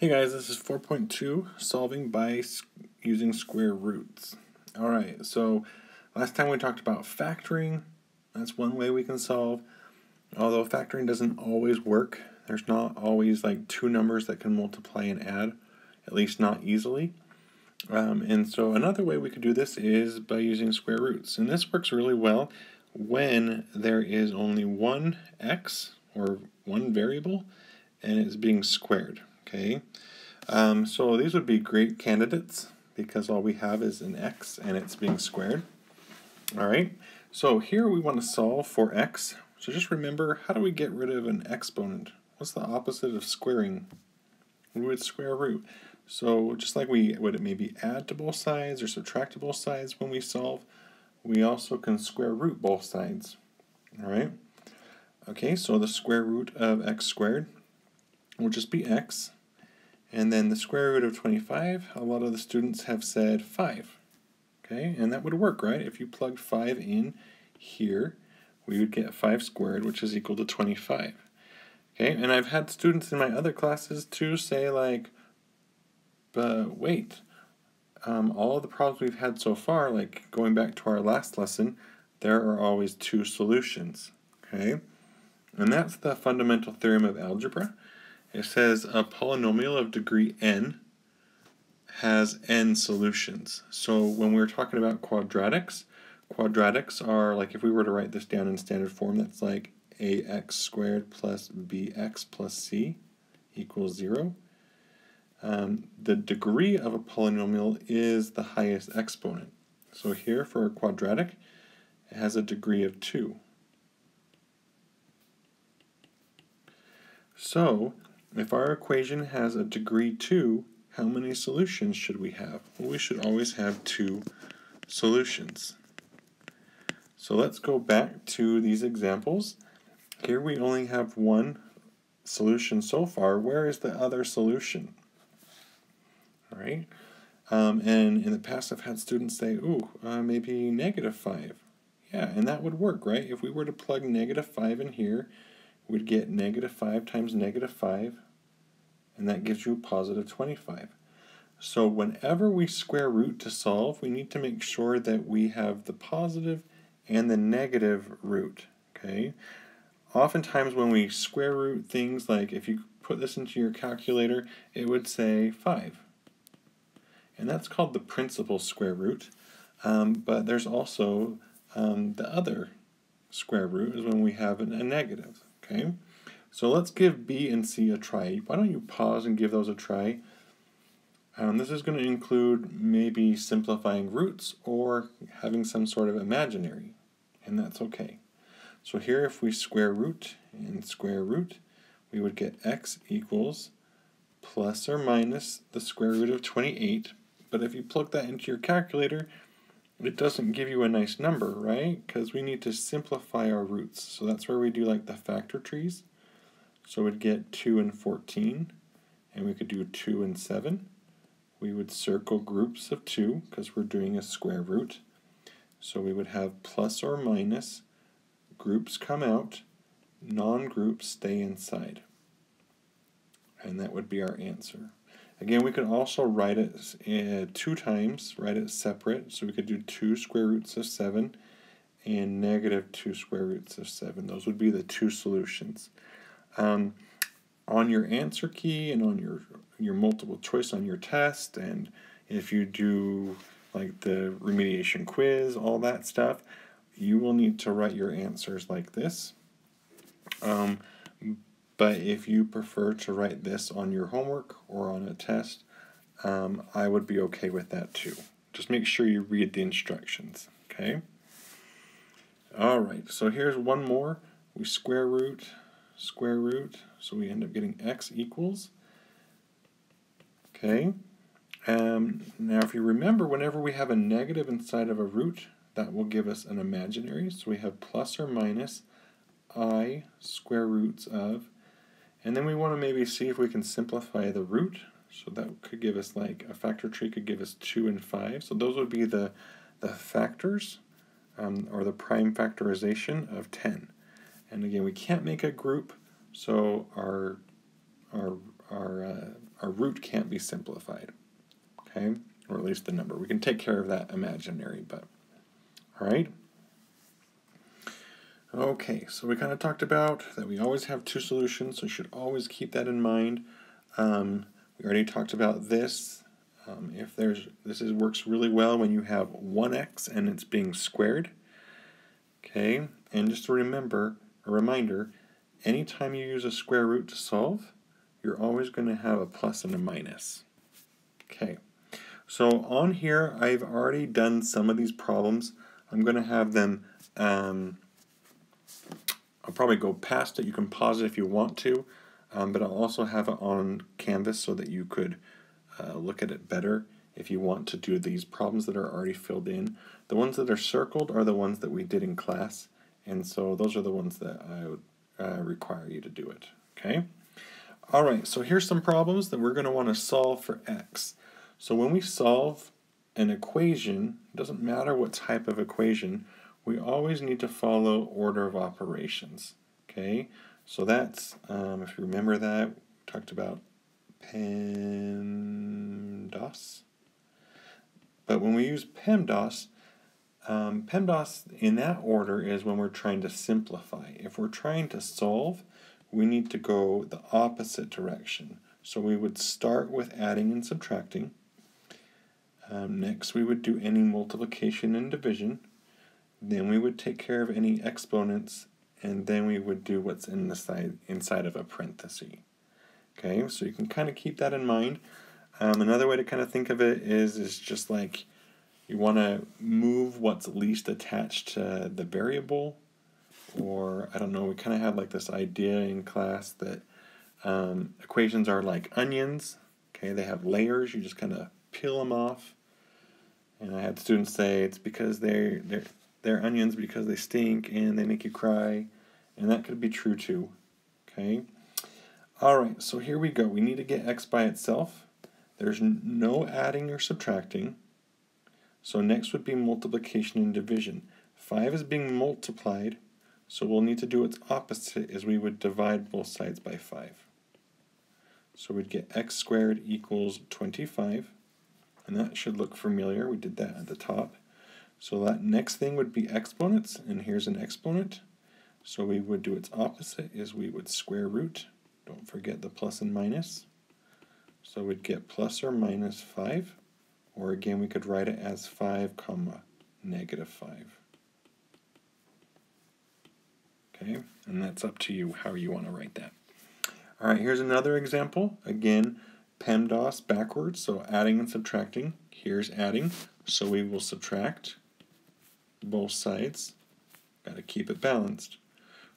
Hey guys, this is 4.2, solving by using square roots. Alright, so last time we talked about factoring. That's one way we can solve. Although factoring doesn't always work, there's not always like two numbers that can multiply and add, at least not easily. Um, and so another way we could do this is by using square roots. And this works really well when there is only one x, or one variable, and it's being squared. Okay, um, so these would be great candidates because all we have is an x and it's being squared. All right, so here we want to solve for x. So just remember, how do we get rid of an exponent? What's the opposite of squaring? We would square root. So just like we would maybe add to both sides or subtract to both sides when we solve, we also can square root both sides. All right. Okay, so the square root of x squared will just be x. And then the square root of 25, a lot of the students have said 5. Okay, and that would work, right? If you plugged 5 in here, we would get 5 squared, which is equal to 25. Okay, and I've had students in my other classes too say like, but wait, um, all the problems we've had so far, like going back to our last lesson, there are always two solutions. Okay, and that's the fundamental theorem of algebra. It says a polynomial of degree n has n solutions. So when we're talking about quadratics, quadratics are like if we were to write this down in standard form, that's like ax squared plus bx plus c equals 0. Um, the degree of a polynomial is the highest exponent. So here for a quadratic, it has a degree of 2. So if our equation has a degree 2, how many solutions should we have? Well, we should always have two solutions. So let's go back to these examples. Here we only have one solution so far. Where is the other solution? All right. Um, and in the past, I've had students say, ooh, uh, maybe negative 5. Yeah, and that would work, right? If we were to plug negative 5 in here, we'd get negative 5 times negative 5, and that gives you positive 25. So whenever we square root to solve, we need to make sure that we have the positive and the negative root, okay? Oftentimes when we square root things, like if you put this into your calculator, it would say 5. And that's called the principal square root. Um, but there's also um, the other square root is when we have a negative. Okay, so let's give B and C a try. Why don't you pause and give those a try? Um, this is going to include maybe simplifying roots or having some sort of imaginary, and that's okay. So here if we square root and square root, we would get x equals plus or minus the square root of 28. But if you plug that into your calculator, it doesn't give you a nice number, right? Because we need to simplify our roots. So that's where we do like the factor trees. So we'd get 2 and 14, and we could do 2 and 7. We would circle groups of 2 because we're doing a square root. So we would have plus or minus, groups come out, non-groups stay inside. And that would be our answer. Again, we could also write it uh, two times, write it separate. So we could do 2 square roots of 7 and negative 2 square roots of 7. Those would be the two solutions. Um, on your answer key and on your, your multiple choice on your test, and if you do like the remediation quiz, all that stuff, you will need to write your answers like this. Um, but if you prefer to write this on your homework or on a test, um, I would be okay with that too. Just make sure you read the instructions, okay? All right, so here's one more. We square root, square root, so we end up getting x equals. Okay, um, now if you remember, whenever we have a negative inside of a root, that will give us an imaginary. So we have plus or minus i square roots of and then we want to maybe see if we can simplify the root. So that could give us like a factor tree could give us 2 and 5. So those would be the, the factors um, or the prime factorization of 10. And again, we can't make a group, so our, our, our, uh, our root can't be simplified. Okay, or at least the number. We can take care of that imaginary, but all right. Okay, so we kind of talked about that we always have two solutions, so you should always keep that in mind. Um, we already talked about this. Um, if there's this is works really well when you have 1x and it's being squared. Okay, and just to remember, a reminder, anytime you use a square root to solve, you're always going to have a plus and a minus. Okay, so on here I've already done some of these problems. I'm going to have them, um, I'll probably go past it. You can pause it if you want to, um, but I'll also have it on Canvas so that you could uh, look at it better if you want to do these problems that are already filled in. The ones that are circled are the ones that we did in class, and so those are the ones that I would uh, require you to do it. Okay. All right, so here's some problems that we're going to want to solve for x. So when we solve an equation, it doesn't matter what type of equation, we always need to follow order of operations. Okay, so that's, um, if you remember that, we talked about PEMDAS. But when we use PEMDAS, um, PEMDAS in that order is when we're trying to simplify. If we're trying to solve, we need to go the opposite direction. So we would start with adding and subtracting. Um, next we would do any multiplication and division. Then we would take care of any exponents and then we would do what's in the side inside of a parenthesis. Okay, so you can kind of keep that in mind. Um, another way to kind of think of it is is just like you want to move what's least attached to the variable, or I don't know. We kind of had like this idea in class that um, equations are like onions. Okay, they have layers. You just kind of peel them off. And I had students say it's because they're they're they're onions because they stink and they make you cry, and that could be true too. Okay. All right, so here we go. We need to get x by itself. There's no adding or subtracting. So next would be multiplication and division. 5 is being multiplied, so we'll need to do its opposite as we would divide both sides by 5. So we'd get x squared equals 25, and that should look familiar. We did that at the top. So that next thing would be exponents, and here's an exponent. So we would do its opposite is we would square root don't forget the plus and minus. So we'd get plus or minus 5, or again we could write it as 5 comma negative 5. Okay, and that's up to you how you want to write that. All right, here's another example. Again, PEMDAS backwards, so adding and subtracting. Here's adding, so we will subtract both sides. Got to keep it balanced.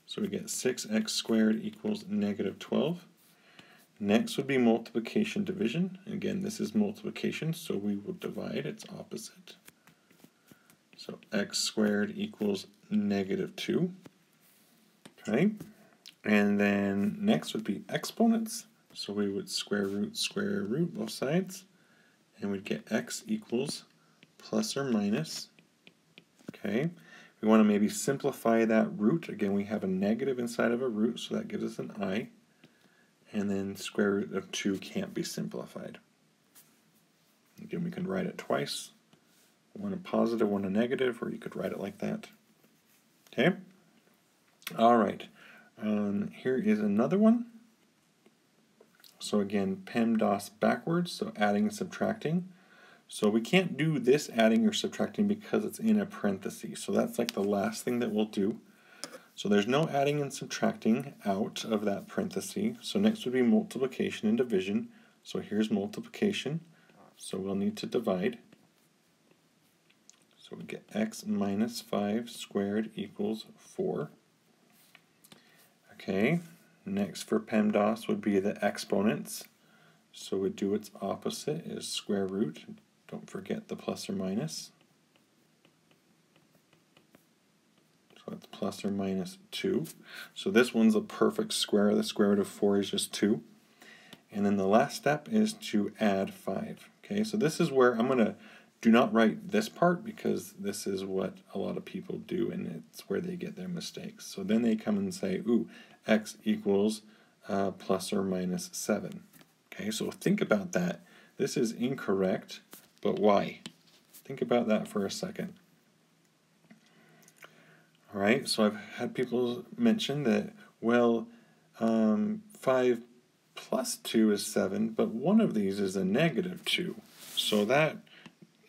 So we get 6x squared equals negative 12. Next would be multiplication division. Again, this is multiplication, so we will divide its opposite. So x squared equals negative 2. Okay, and then next would be exponents. So we would square root, square root both sides, and we'd get x equals plus or minus. Okay, we want to maybe simplify that root. Again, we have a negative inside of a root, so that gives us an i. And then square root of 2 can't be simplified. Again, we can write it twice. One a positive, one a negative, or you could write it like that. Okay? All right. Um, here is another one. So again, PEMDAS backwards, so adding and subtracting. So we can't do this adding or subtracting because it's in a parenthesis. So that's like the last thing that we'll do. So there's no adding and subtracting out of that parenthesis. So next would be multiplication and division. So here's multiplication. So we'll need to divide. So we get x minus 5 squared equals 4. Okay, next for PEMDAS would be the exponents. So we do its opposite is square root. Don't forget the plus or minus. So that's plus or minus 2. So this one's a perfect square. The square root of 4 is just 2. And then the last step is to add 5. Okay, so this is where I'm going to do not write this part because this is what a lot of people do and it's where they get their mistakes. So then they come and say, ooh, x equals uh, plus or minus 7. Okay, so think about that. This is incorrect, but why? Think about that for a second. All right, so I've had people mention that, well, um, 5 plus 2 is 7, but one of these is a negative 2. So that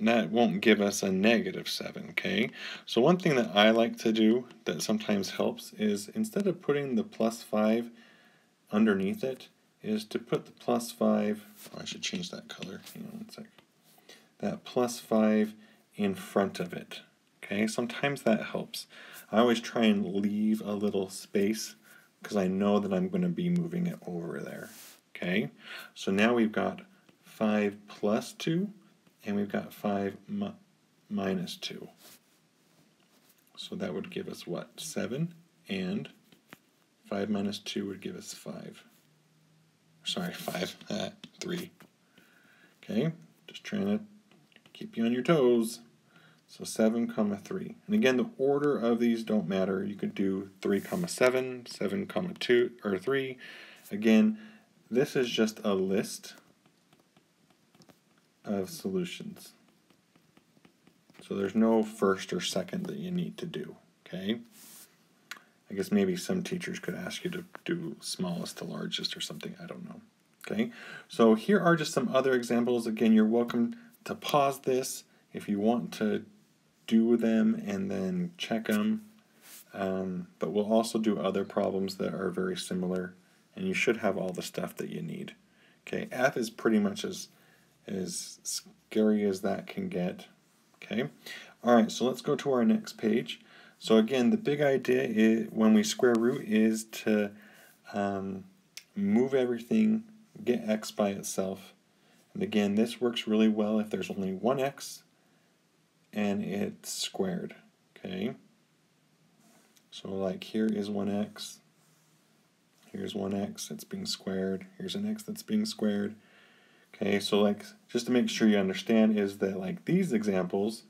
that won't give us a negative 7, okay? So one thing that I like to do that sometimes helps is instead of putting the plus 5 underneath it, is to put the plus 5, oh, I should change that color, hang on one sec, that plus 5 in front of it, okay? Sometimes that helps. I always try and leave a little space because I know that I'm going to be moving it over there, okay? So now we've got 5 plus 2, and we've got 5 mi minus 2. So that would give us what? 7, and 5 minus 2 would give us 5. Sorry, 5, uh, 3. Okay, just trying to keep you on your toes. So 7 comma 3. And again, the order of these don't matter. You could do 3 comma 7, 7 comma 2, or 3. Again, this is just a list of solutions. So there's no first or second that you need to do, okay? I guess maybe some teachers could ask you to do smallest to largest or something, I don't know. Okay, so here are just some other examples. Again, you're welcome to pause this if you want to do them and then check them. Um, but we'll also do other problems that are very similar, and you should have all the stuff that you need. Okay, F is pretty much as as scary as that can get. Okay, all right, so let's go to our next page. So again, the big idea is, when we square root is to um, move everything, get x by itself. And again, this works really well if there's only one x and it's squared. Okay, so like here is 1x, here's 1x that's being squared, here's an x that's being squared. Okay, so like, just to make sure you understand is that like these examples,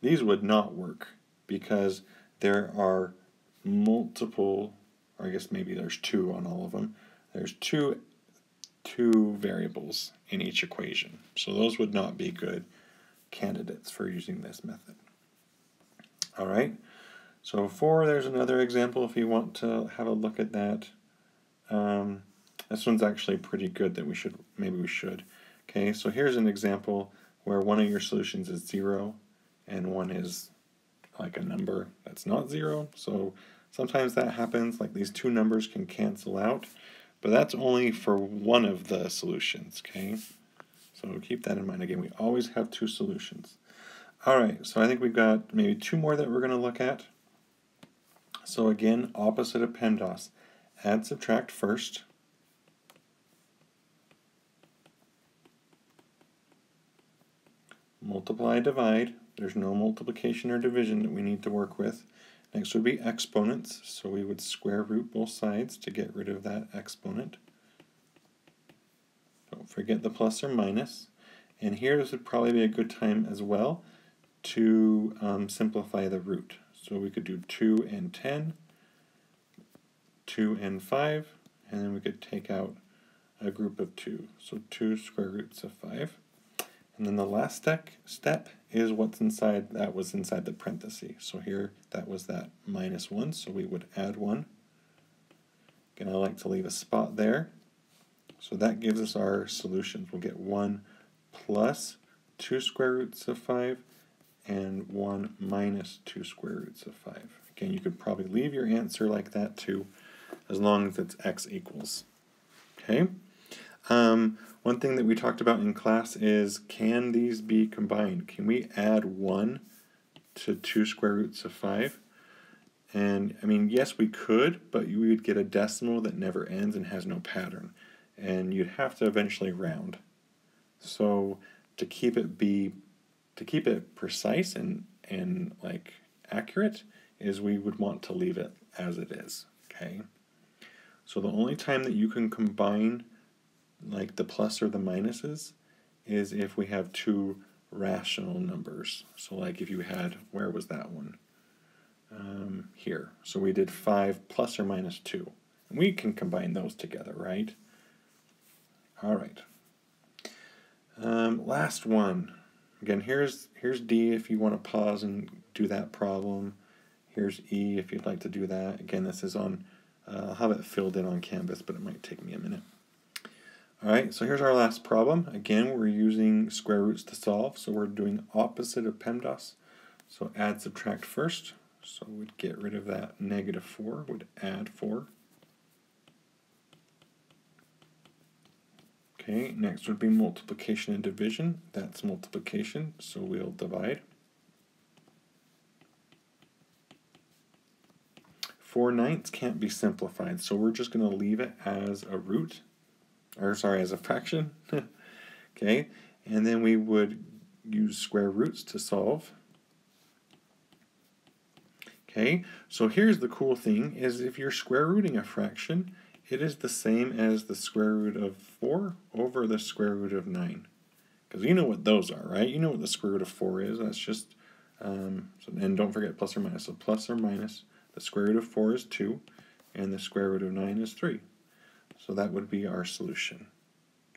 these would not work because there are multiple, or I guess maybe there's two on all of them, there's two, two variables in each equation. So those would not be good candidates for using this method. All right, so four, there's another example if you want to have a look at that. Um, this one's actually pretty good that we should, maybe we should. Okay, so here's an example where one of your solutions is 0 and one is like a number that's not 0. So sometimes that happens, like these two numbers can cancel out, but that's only for one of the solutions, okay? So keep that in mind. Again, we always have two solutions. All right, so I think we've got maybe two more that we're going to look at. So again, opposite of PEMDAS. Add, subtract first. multiply, divide. There's no multiplication or division that we need to work with. Next would be exponents, so we would square root both sides to get rid of that exponent. Don't forget the plus or minus. And here this would probably be a good time as well to um, simplify the root. So we could do 2 and 10, 2 and 5, and then we could take out a group of 2. So 2 square roots of 5. And then the last step, step is what's inside, that was inside the parenthesis. So here, that was that minus 1, so we would add 1. Again, I like to leave a spot there. So that gives us our solutions. We'll get 1 plus 2 square roots of 5 and 1 minus 2 square roots of 5. Again, you could probably leave your answer like that too, as long as it's x equals. Okay? Um, one thing that we talked about in class is can these be combined? Can we add 1 to 2 square roots of 5? And I mean, yes, we could, but we would get a decimal that never ends and has no pattern. And you'd have to eventually round. So to keep it be to keep it precise and and like accurate is we would want to leave it as it is. Okay. So the only time that you can combine like the plus or the minuses is if we have two rational numbers. So like if you had, where was that one? Um, here. So we did 5 plus or minus 2. And we can combine those together, right? All right. Um, last one. Again, here's here's D if you want to pause and do that problem. Here's E if you'd like to do that. Again, this is on, uh, I'll have it filled in on Canvas, but it might take me a minute. Alright, so here's our last problem. Again, we're using square roots to solve, so we're doing opposite of PEMDAS. So add, subtract first. So we'd get rid of that negative 4, would add 4. Okay, next would be multiplication and division. That's multiplication, so we'll divide. 4 ninths can't be simplified, so we're just going to leave it as a root, or sorry, as a fraction. okay, and then we would use square roots to solve. Okay, so here's the cool thing, is if you're square rooting a fraction, it is the same as the square root of 4 over the square root of 9. Because you know what those are, right? You know what the square root of 4 is. That's just, um, so, and don't forget plus or minus. So plus or minus, the square root of 4 is 2, and the square root of 9 is 3. So that would be our solution.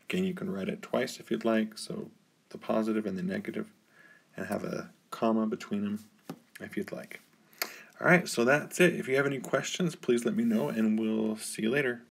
Again, you can write it twice if you'd like, so the positive and the negative, and have a comma between them if you'd like. All right, so that's it. If you have any questions, please let me know, and we'll see you later.